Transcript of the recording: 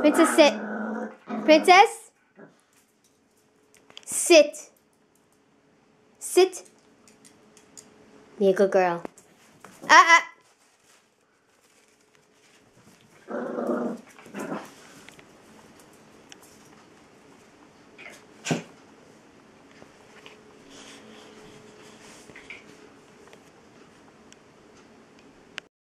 Princess, sit. Princess, sit. Sit. Be a good girl. Ah.